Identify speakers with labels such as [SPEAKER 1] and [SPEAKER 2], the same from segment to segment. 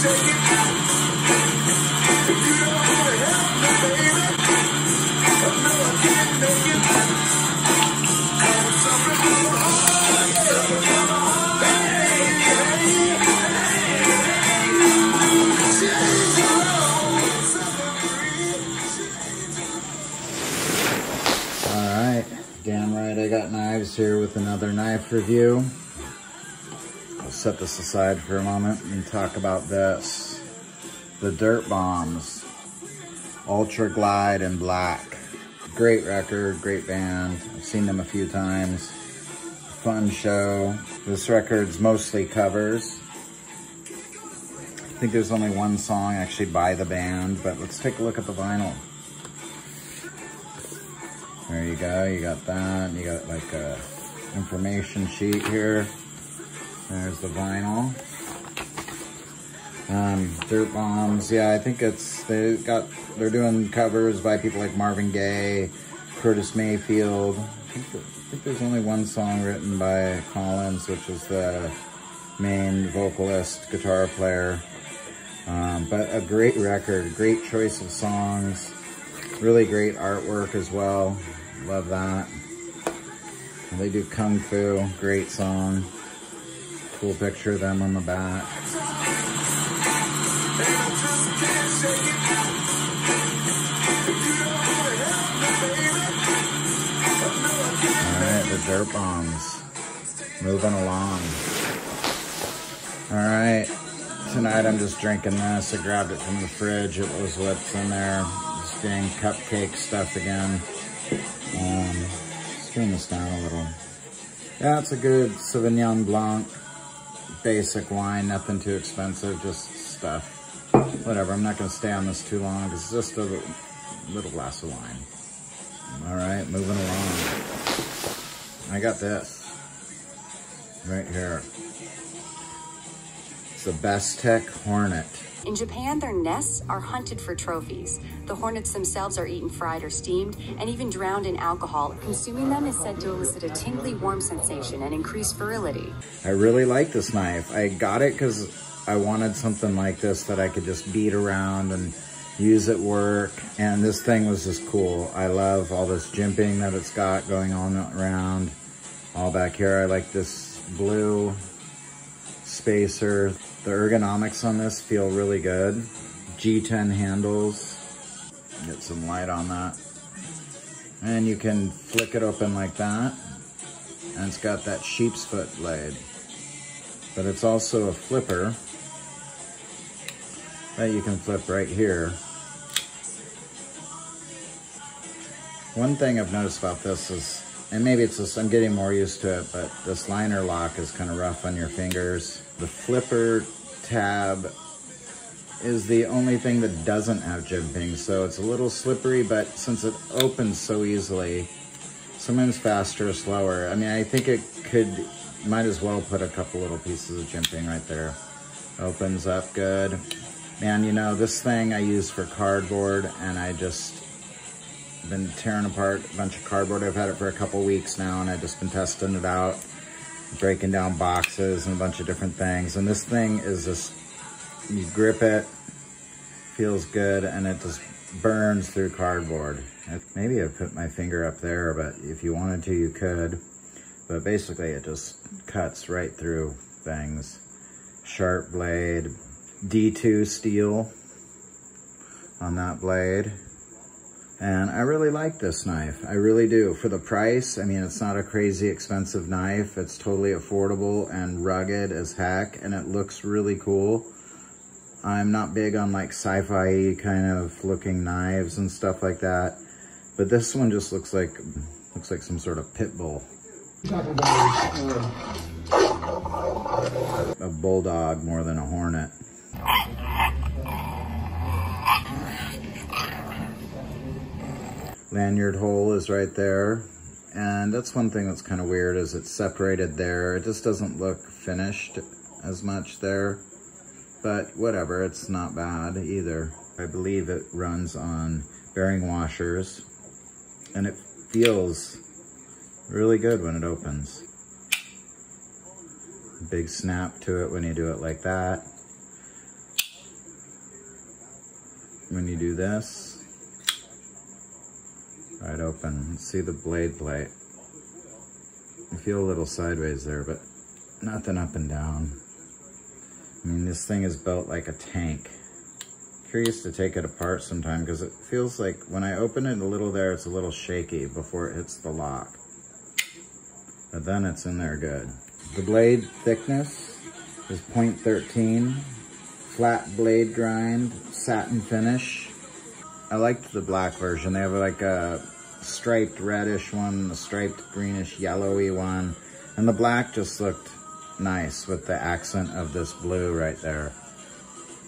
[SPEAKER 1] All right, damn right, I got knives here with another knife review. Set this aside for a moment and talk about this. The Dirtbombs Ultra Glide in black. Great record, great band. I've seen them a few times. Fun show. This record's mostly covers. I think there's only one song actually by the band, but let's take a look at the vinyl. There you go, you got that. You got like a information sheet here. There's the vinyl. Um, Dirtbombs, yeah, I think it's, they got, they're doing covers by people like Marvin Gaye, Curtis Mayfield. I think, I think there's only one song written by Collins, which is the main vocalist, guitar player. Um, but a great record, great choice of songs, really great artwork as well. Love that. They do Kung Fu, great song. Cool picture of them on the back. Alright, the Dirtbombs. Moving along. Alright, tonight I'm just drinking this. I grabbed it from the fridge. It was what's in there. Just getting cupcake stuff again. Um, turn this down a little. Yeah, it's a good Sauvignon Blanc. Basic wine, nothing too expensive, just stuff. Whatever, I'm not going to stay on this too long it's just a little glass of wine. All right, moving along. I got this right here. It's the Bestech Hornet.
[SPEAKER 2] In Japan, their nests are hunted for trophies. The hornets themselves are eaten fried or steamed and even drowned in alcohol. Consuming them is said to elicit a tingly, warm sensation and increase virility.
[SPEAKER 1] I really like this knife. I got it because I wanted something like this that I could just beat around and use at work. And this thing was just cool. I love all this jimping that it's got going on around. All back here, I like this blue spacer. The ergonomics on this feel really good. G10 handles. Get some light on that. And you can flick it open like that. And it's got that sheep's foot blade. But it's also a flipper that you can flip right here. One thing I've noticed about this is, and maybe it's just, I'm getting more used to it, but this liner lock is kind of rough on your fingers. The flipper tab is the only thing that doesn't have jimping, so it's a little slippery, but since it opens so easily, sometimes faster or slower. I mean, I think it could, might as well put a couple little pieces of jimping right there. Opens up good. Man, you know, this thing I use for cardboard and I just been tearing apart a bunch of cardboard. I've had it for a couple weeks now and I've just been testing it out, breaking down boxes and a bunch of different things. And this thing is just, you grip it, feels good, and it just burns through cardboard. Maybe I put my finger up there, but if you wanted to, you could. But basically it just cuts right through things. Sharp blade, D2 steel on that blade. And I really like this knife. I really do. For the price, I mean, it's not a crazy expensive knife. It's totally affordable and rugged as heck, and it looks really cool. I'm not big on like sci-fi kind of looking knives and stuff like that. But this one just looks like, looks like some sort of pit bull. A bulldog more than a hornet. Lanyard hole is right there. And that's one thing that's kind of weird is it's separated there. It just doesn't look finished as much there. But whatever, it's not bad either. I believe it runs on bearing washers. And it feels really good when it opens. Big snap to it when you do it like that. When you do this, right open. See the blade plate. You feel a little sideways there, but nothing up and down. I mean, this thing is built like a tank. Curious to take it apart sometime because it feels like when I open it a little there, it's a little shaky before it hits the lock. but then it's in there good. The blade thickness is 0.13, flat blade grind, satin finish. I liked the black version. They have like a striped reddish one, a striped greenish yellowy one, and the black just looked nice with the accent of this blue right there.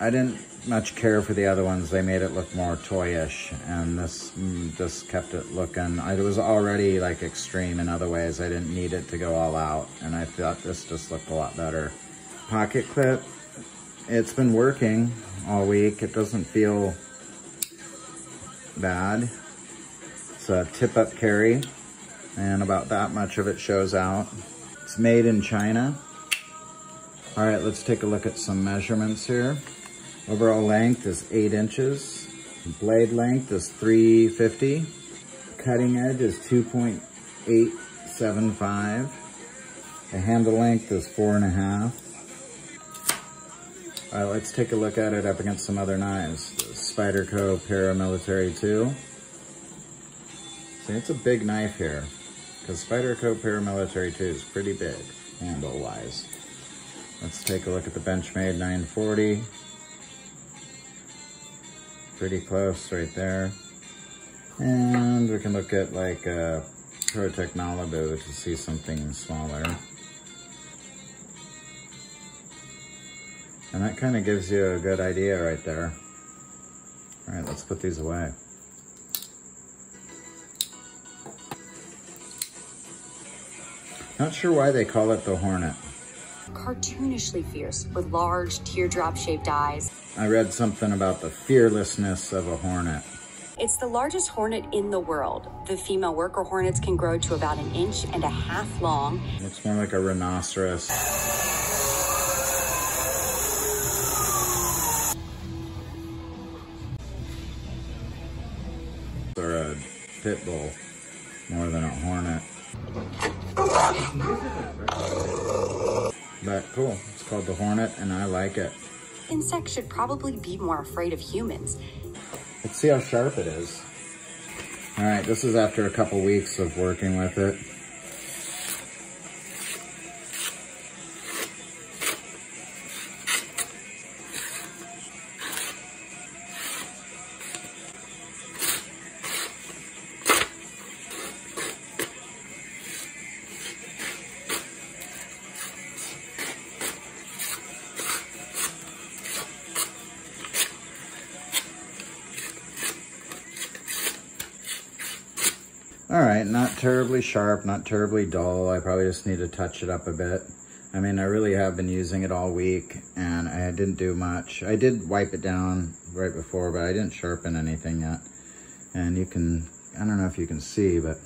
[SPEAKER 1] I didn't much care for the other ones. They made it look more toyish, and this mm, just kept it looking. It was already like extreme in other ways. I didn't need it to go all out, and I thought this just looked a lot better. Pocket clip, it's been working all week. It doesn't feel bad. It's a tip-up carry, and about that much of it shows out. It's made in China. All right, let's take a look at some measurements here. Overall length is 8 inches. Blade length is 350. Cutting edge is 2.875. The handle length is 4.5. All right, let's take a look at it up against some other knives. Spyderco Paramilitary 2. See, it's a big knife here because Spyderco Paramilitary 2 is pretty big handle-wise. Let's take a look at the Benchmade 940 pretty close right there. And we can look at like uh, a ProTech Malibu to see something smaller. And that kind of gives you a good idea right there. All right, let's put these away. Not sure why they call it the Hornet.
[SPEAKER 2] Cartoonishly fierce with large teardrop shaped eyes.
[SPEAKER 1] I read something about the fearlessness of a hornet.
[SPEAKER 2] It's the largest hornet in the world. The female worker hornets can grow to about an inch and a half long.
[SPEAKER 1] Looks more like a rhinoceros. Pit bull more than a hornet. But cool, it's called the Hornet and I like it.
[SPEAKER 2] Insects should probably be more afraid of humans.
[SPEAKER 1] Let's see how sharp it is. All right, this is after a couple weeks of working with it. All right, not terribly sharp, not terribly dull. I probably just need to touch it up a bit. I mean, I really have been using it all week and I didn't do much. I did wipe it down right before, but I didn't sharpen anything yet. And you can, I don't know if you can see, but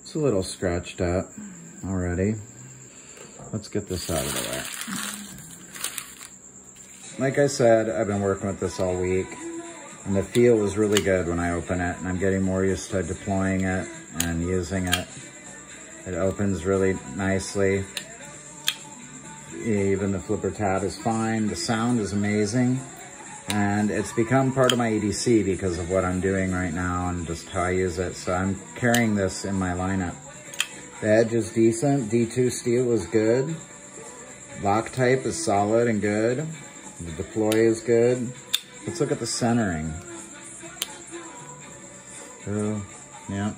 [SPEAKER 1] it's a little scratched up already. Let's get this out of the way. Like I said, I've been working with this all week. And the feel is really good when I open it, and I'm getting more used to deploying it and using it. It opens really nicely. Even the flipper tab is fine. The sound is amazing. And it's become part of my EDC because of what I'm doing right now and just how I use it. So I'm carrying this in my lineup. The edge is decent. D2 steel is good. Lock type is solid and good. The deploy is good. Let's look at the centering. Oh, yeah,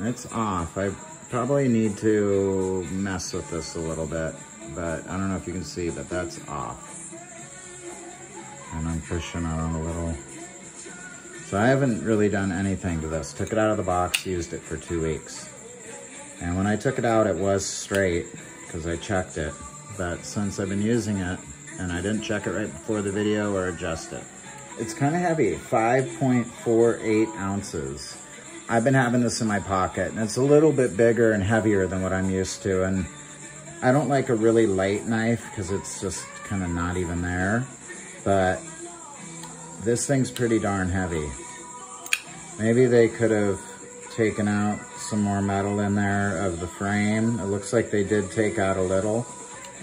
[SPEAKER 1] it's off. I probably need to mess with this a little bit, but I don't know if you can see, but that's off. And I'm pushing it on a little. So I haven't really done anything to this. Took it out of the box, used it for two weeks. And when I took it out, it was straight because I checked it. But since I've been using it, and I didn't check it right before the video or adjust it, it's kind of heavy, 5.48 ounces. I've been having this in my pocket and it's a little bit bigger and heavier than what I'm used to. And I don't like a really light knife because it's just kind of not even there. But this thing's pretty darn heavy. Maybe they could have taken out some more metal in there of the frame. It looks like they did take out a little.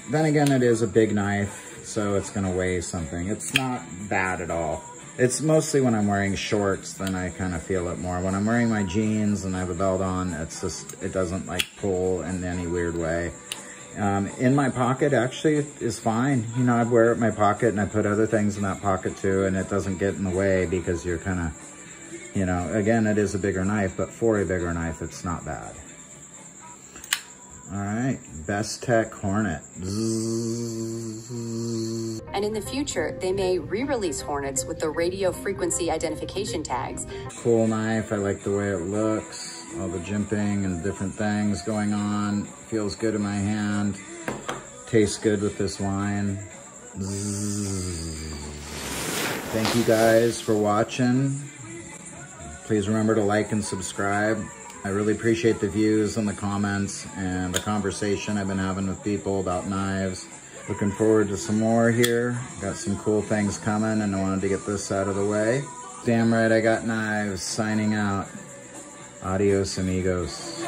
[SPEAKER 1] Then again, it is a big knife so it's gonna weigh something. It's not bad at all. It's mostly when I'm wearing shorts, then I kind of feel it more. When I'm wearing my jeans and I have a belt on, it's just, it doesn't like pull in any weird way. Um, in my pocket actually is fine. You know, I wear it in my pocket and I put other things in that pocket too and it doesn't get in the way because you're kind of, you know, again, it is a bigger knife, but for a bigger knife, it's not bad. All right, Bestech Hornet.
[SPEAKER 2] And in the future, they may re-release Hornets with the radio frequency identification tags.
[SPEAKER 1] Cool knife, I like the way it looks. All the jimping and different things going on. Feels good in my hand. Tastes good with this wine. Thank you guys for watching. Please remember to like and subscribe. I really appreciate the views and the comments and the conversation I've been having with people about knives. Looking forward to some more here. Got some cool things coming and I wanted to get this out of the way. Damn right I got knives. Signing out. Adios amigos.